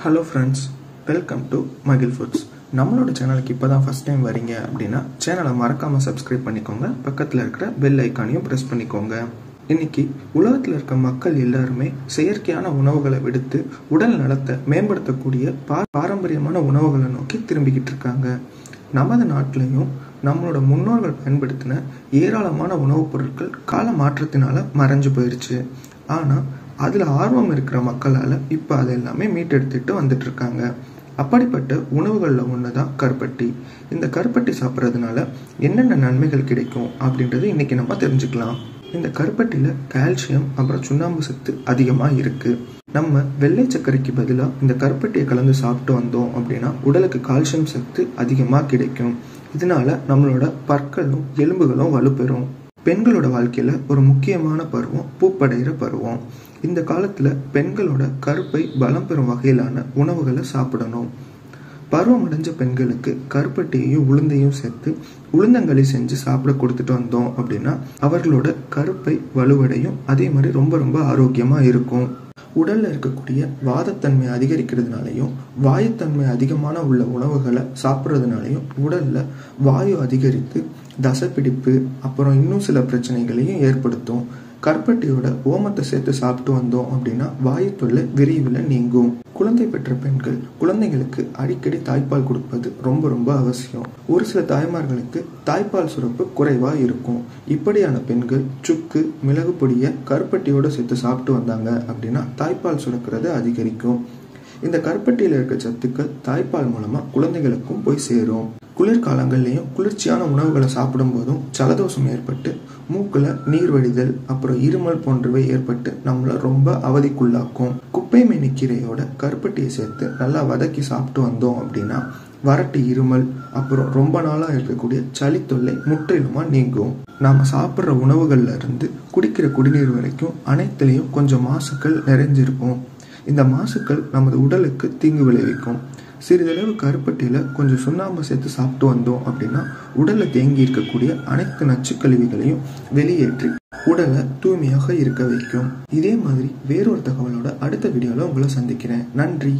Hello friends welcome to Magil foods நம்மளோட சேனலுக்கு இப்போ தான் ஃபஸ்ட் டைம் வரீங்க அப்படின்னா சேனலை மறக்காமல் சப்ஸ்கிரைப் பண்ணிக்கோங்க. பக்கத்தில் இருக்கிற பெல் ஐக்கானையும் ப்ரெஸ் பண்ணிக்கோங்க. இன்னைக்கு உலகத்தில் இருக்க மக்கள் எல்லாருமே செயற்கையான உணவுகளை விடுத்து உடல் நலத்தை மேம்படுத்தக்கூடிய பா பாரம்பரியமான உணவுகளை நோக்கி திரும்பிக்கிட்டு இருக்காங்க. நமது நாட்டிலையும் நம்மளோட முன்னோர்கள் பயன்படுத்தின ஏராளமான உணவுப் பொருட்கள் கால மாற்றத்தினால மறைஞ்சு போயிருச்சு. ஆனால் அதில் ஆர்வம் இருக்கிற மக்களால் இப்போ அதை எல்லாமே மீட்டெடுத்துட்டு வந்துட்டு இருக்காங்க அப்படிப்பட்ட உணவுகளில் ஒன்று தான் கருப்பட்டி. இந்த கருப்பட்டி சாப்பிட்றதுனால என்னென்ன நன்மைகள் கிடைக்கும் அப்படின்றது இன்னைக்கு நம்ம தெரிஞ்சுக்கலாம். இந்த கருப்பட்டியில் கால்சியம் அப்புறம் சுண்ணாம்பு சத்து அதிகமாக இருக்குது நம்ம வெள்ளை சர்க்கரைக்கு பதிலாக இந்த கருப்பட்டியை கலந்து சாப்பிட்டு வந்தோம் அப்படின்னா உடலுக்கு கால்சியம் சத்து அதிகமாக கிடைக்கும். இதனால நம்மளோட பற்களும் எலும்புகளும் வலுப்பெறும். பெண்களோட வாழ்க்கையில் ஒரு முக்கியமான பருவம் பூப்படைகிற பருவம். இந்த காலத்தில் பெண்களோட கருப்பை பலம் பெறும் வகையிலான உணவுகளை சாப்பிடணும். பருவம் அடைஞ்ச பெண்களுக்கு கருப்பட்டியையும் உளுந்தையும் சேர்த்து உளுந்தங்களி செஞ்சு சாப்பிட கொடுத்துட்டு வந்தோம் அப்படின்னா அவர்களோட கருப்பை வலுவடையும். அதே மாதிரி ரொம்ப ரொம்ப ஆரோக்கியமாக இருக்கும். உடல்ல இருக்கக்கூடிய வாதத்தன்மை அதிகரிக்கிறதுனாலையும் வாயுத்தன்மை அதிகமான உள்ள உணவுகளை சாப்பிட்றதுனாலையும் உடல்ல வாயு அதிகரித்து தசைப்பிடிப்பு அப்புறம் இன்னும் சில பிரச்சனைகளையும் ஏற்படுத்தும். கருப்பட்டியோட ஓமத்தை சேர்த்து சாப்பிட்டு வந்தோம் அப்படின்னா வாயு தொல்லை விரைவில் நீங்கும். குழந்தை பெற்ற பெண்கள் குழந்தைங்களுக்கு அடிக்கடி தாய்ப்பால் கொடுப்பது ரொம்ப ரொம்ப அவசியம். ஒரு சில தாய்மார்களுக்கு தாய்ப்பால் சுரப்பு குறைவா இருக்கும். இப்படியான பெண்கள் சுக்கு மிளகு பொடியை கருப்பட்டியோட சேர்த்து சாப்பிட்டு வந்தாங்க அப்படின்னா தாய்ப்பால் சுரக்கிறது அதிகரிக்கும். இந்த கருப்பட்டியில் இருக்க சத்துக்கள் தாய்ப்பால் மூலமா குழந்தைகளுக்கும் போய் சேரும். குளிர்காலங்கள்லையும் குளிர்ச்சியான உணவுகளை சாப்பிடும் போதும் ஜலதோஷம் ஏற்பட்டு மூக்கில் நீர் வடிதல் அப்புறம் இருமல் போன்றவை ஏற்பட்டு நம்மளை ரொம்ப அவதிக்குள்ளாக்கும். குப்பை மெனிக்கீரையோட கருப்பட்டியை சேர்த்து நல்லா வதக்கி சாப்பிட்டு வந்தோம் அப்படின்னா வரட்டு இருமல் அப்புறம் ரொம்ப நாளாக இருக்கக்கூடிய சளி தொல்லை முற்றிலுமா நீங்கும். நாம சாப்பிட்ற உணவுகள்ல இருந்து குடிக்கிற குடிநீர் வரைக்கும் அனைத்துலேயும் கொஞ்சம் மாசுக்கள் நிறைஞ்சிருக்கும். இந்த மாசுக்கள் நமது உடலுக்கு தீங்கு விளைவிக்கும். சிறிதளவு கருப்பட்டியில் கொஞ்சம் சுண்ணாம்பு சேர்த்து சாப்பிட்டு வந்தோம் அப்படின்னா உடலில் தேங்கி இருக்கக்கூடிய அனைத்து நச்சுக்கழிவுகளையும் வெளியேற்றி உடலை தூய்மையாக இருக்க வைக்கும். இதே மாதிரி வேறொரு தகவலோட அடுத்த வீடியோவில் உங்களை சந்திக்கிறேன். நன்றி.